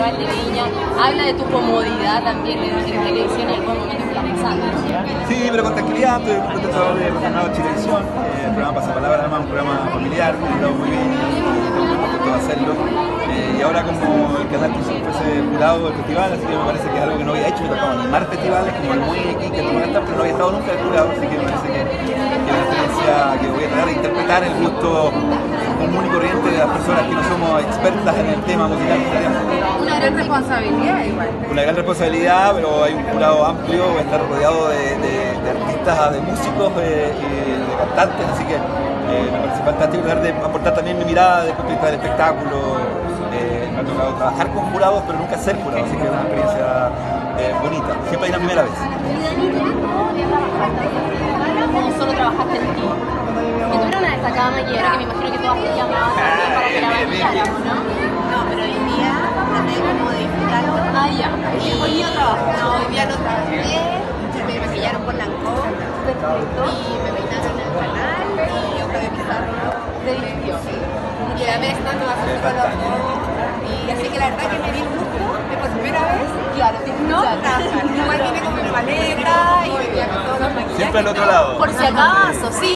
Habla de tu comodidad también en, en televisión y el buen momento que estás pasando. Sí, pero con tranquilidad, estoy contento de haber ganado Chilevisión. Eh, el programa Pasapalabra, además, un programa familiar, me ido muy bien estoy muy contento de hacerlo. Eh, y ahora como el canal que fuese jurado del festival, así que me parece que es algo que no había hecho, he tocado animar festivales como el Muy que pero no había estado nunca el jurado, así que me parece que, que que voy a tratar de interpretar el gusto común y corriente de las personas que no somos expertas en el tema musical. Una gran responsabilidad igual. Una gran responsabilidad, pero hay un jurado amplio, voy a estar rodeado de, de, de artistas, de músicos y de cantantes, así que eh, me parece fantástico tratar de aportar también mi mirada desde el punto de vista del espectáculo. Eh, me ha tocado trabajar con jurados, pero nunca ser jurado, así que es una experiencia eh, bonita. Siempre hay una primera vez. Maquilladora que me imagino que todas te llamaban también para que la maquilláramos, ¿no? No, pero hoy día traté como de disfrutarlo. Ah, ya. Y hoy día trabajo. No, hoy día no trabajé. Me maquillaron por Lancôme Perfecto. y me peinaron en el canal y otra vez Pizarro. Te divirtió. Y la vez no va a ser con los ojos. Y así que la verdad que me di gusto de por primera vez Claro, no trabajar. Igual vine con mi paleta y venía con todos los maquillajes. Siempre al otro lado. Por si acaso, sí.